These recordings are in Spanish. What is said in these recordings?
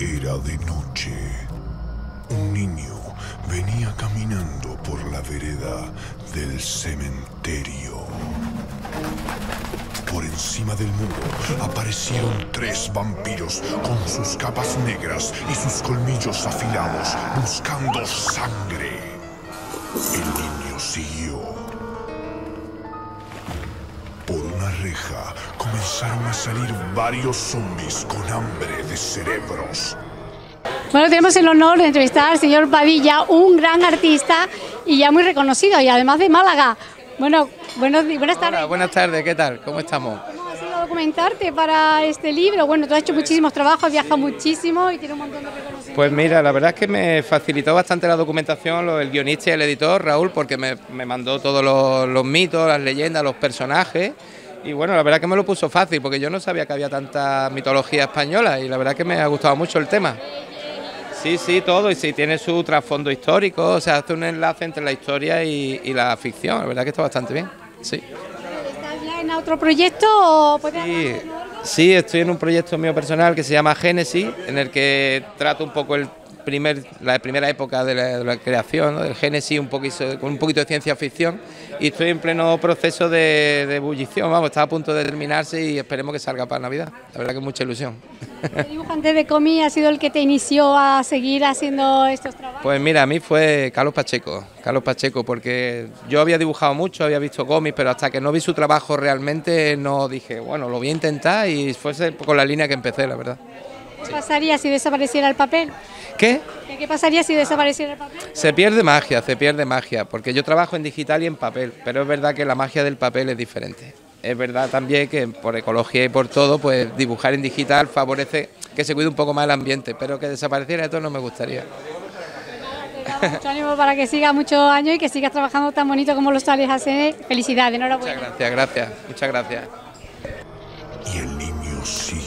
Era de noche. Un niño venía caminando por la vereda del cementerio. Por encima del muro aparecieron tres vampiros con sus capas negras y sus colmillos afilados buscando sangre. El niño siguió. Reja comenzaron a salir varios zombies con hambre de cerebros. Bueno, tenemos el honor de entrevistar al señor Padilla, un gran artista y ya muy reconocido, y además de Málaga. Bueno, buenos, buenas tardes. Hola, buenas tardes, ¿qué tal? ¿Cómo estamos? ¿Cómo ha sido documentarte para este libro? Bueno, tú has hecho muchísimos trabajos, viajas muchísimo y tienes un montón de reconocimientos. Pues mira, la verdad es que me facilitó bastante la documentación el guionista y el editor, Raúl, porque me, me mandó todos los, los mitos, las leyendas, los personajes. Y bueno, la verdad que me lo puso fácil, porque yo no sabía que había tanta mitología española y la verdad que me ha gustado mucho el tema. Sí, sí, todo, y sí, tiene su trasfondo histórico, o sea, hace un enlace entre la historia y, y la ficción, la verdad que está bastante bien, sí. ¿Estás ya en otro proyecto o puedes Sí, sí, estoy en un proyecto mío personal que se llama Génesis, en el que trato un poco el primer, la primera época de la, de la creación, ¿no? del Génesis, un poquito, con un poquito de ciencia ficción, y estoy en pleno proceso de, de ebullición, vamos, está a punto de terminarse y esperemos que salga para Navidad. La verdad que mucha ilusión. ¿El dibujante de cómic ha sido el que te inició a seguir haciendo estos trabajos? Pues mira, a mí fue Carlos Pacheco, Carlos Pacheco, porque yo había dibujado mucho, había visto cómics, pero hasta que no vi su trabajo realmente no dije, bueno, lo voy a intentar y fue con la línea que empecé, la verdad. ¿Qué pasaría si desapareciera el papel? ¿Qué? ¿Qué, pasaría si desapareciera el papel? Se pierde magia, se pierde magia, porque yo trabajo en digital y en papel, pero es verdad que la magia del papel es diferente. Es verdad también que por ecología y por todo, pues dibujar en digital favorece que se cuide un poco más el ambiente, pero que desapareciera esto no me gustaría. Te damos mucho ánimo para que sigas muchos años y que sigas trabajando tan bonito como lo sales a hacer. Felicidades, Muchas enhorabuena. gracias, gracias, muchas gracias. Y el niño siguió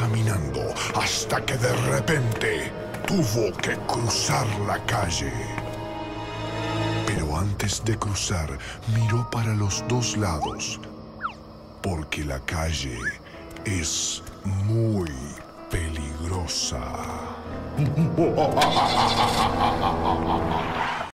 caminando hasta que de repente tuvo que cruzar la calle. Pero antes de cruzar, miró para los dos lados, porque la calle es muy peligrosa.